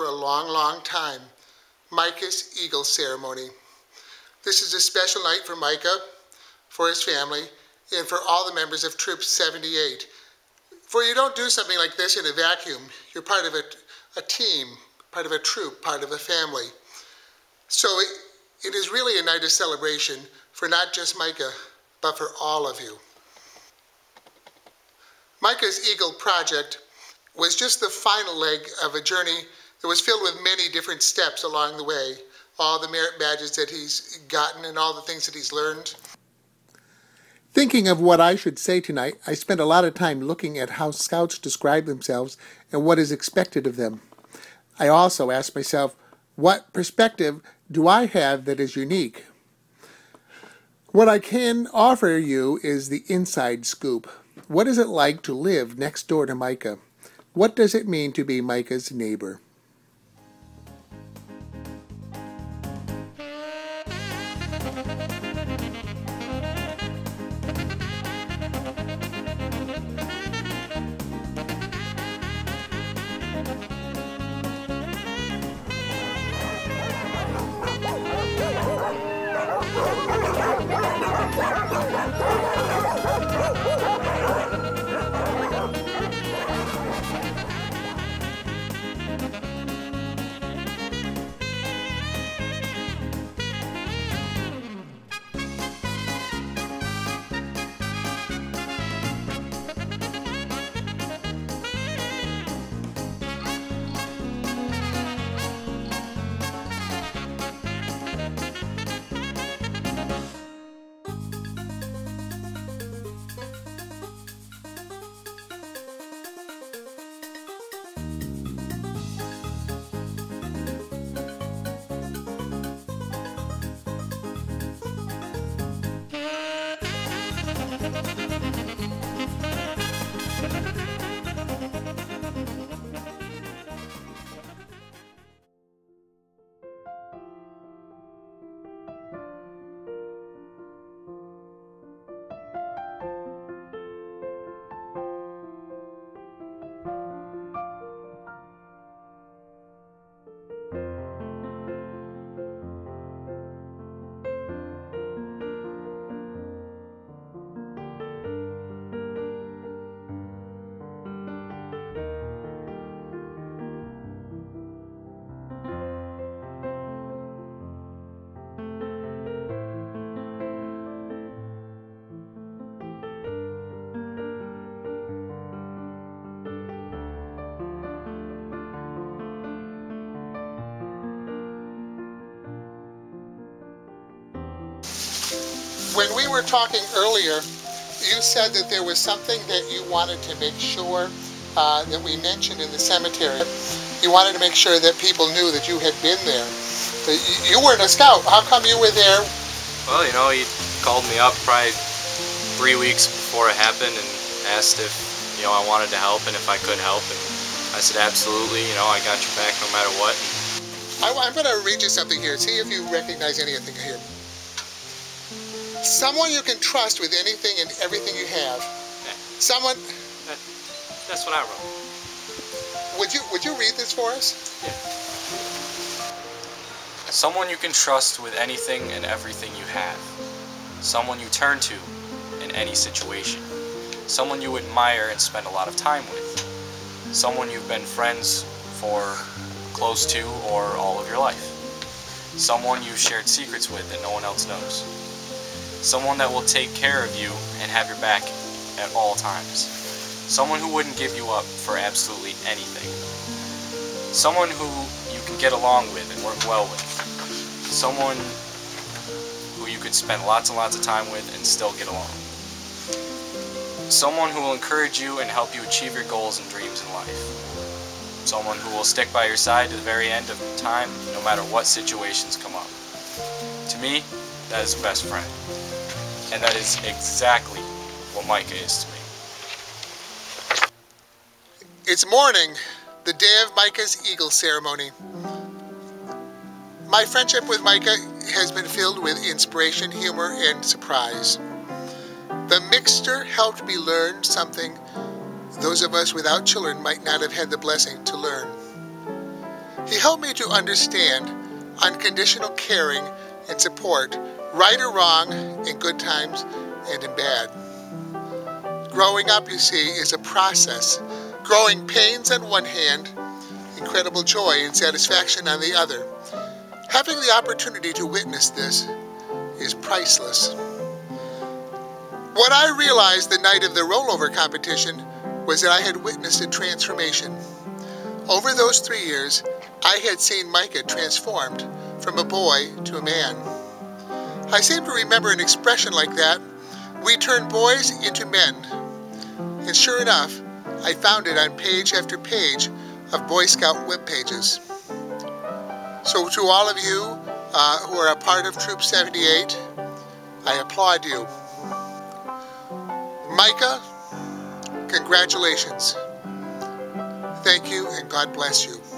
long, long time, Micah's Eagle Ceremony. This is a special night for Micah, for his family, and for all the members of Troop 78. For you don't do something like this in a vacuum. You're part of a, a team, part of a troop, part of a family. So it, it is really a night of celebration for not just Micah, but for all of you. Micah's Eagle Project was just the final leg of a journey that was filled with many different steps along the way. All the merit badges that he's gotten and all the things that he's learned. Thinking of what I should say tonight, I spent a lot of time looking at how scouts describe themselves and what is expected of them. I also asked myself, what perspective do I have that is unique? What I can offer you is the inside scoop. What is it like to live next door to Micah? What does it mean to be Micah's neighbor? When we were talking earlier, you said that there was something that you wanted to make sure uh, that we mentioned in the cemetery. You wanted to make sure that people knew that you had been there. You weren't a scout. How come you were there? Well, you know, he called me up probably three weeks before it happened and asked if, you know, I wanted to help and if I could help. And I said, absolutely, you know, I got your back no matter what. I, I'm going to read you something here. See if you recognize anything here. Someone you can trust with anything and everything you have. Yeah. Someone. That, that's what I wrote. Would you Would you read this for us? Yeah. Someone you can trust with anything and everything you have. Someone you turn to in any situation. Someone you admire and spend a lot of time with. Someone you've been friends for close to or all of your life. Someone you've shared secrets with that no one else knows. Someone that will take care of you and have your back at all times. Someone who wouldn't give you up for absolutely anything. Someone who you can get along with and work well with. Someone who you could spend lots and lots of time with and still get along. Someone who will encourage you and help you achieve your goals and dreams in life. Someone who will stick by your side to the very end of time, no matter what situations come up. To me, that is best friend. And that is exactly what Micah is to me. It's morning, the day of Micah's Eagle ceremony. My friendship with Micah has been filled with inspiration, humor, and surprise. The mixture helped me learn something those of us without children might not have had the blessing to learn. He helped me to understand unconditional caring and support, right or wrong, in good times and in bad. Growing up, you see, is a process. Growing pains on one hand, incredible joy and satisfaction on the other. Having the opportunity to witness this is priceless. What I realized the night of the rollover competition was that I had witnessed a transformation. Over those three years, I had seen Micah transformed from a boy to a man. I seem to remember an expression like that we turn boys into men. And sure enough, I found it on page after page of Boy Scout web pages. So to all of you uh, who are a part of Troop 78, I applaud you. Micah, congratulations. Thank you and God bless you.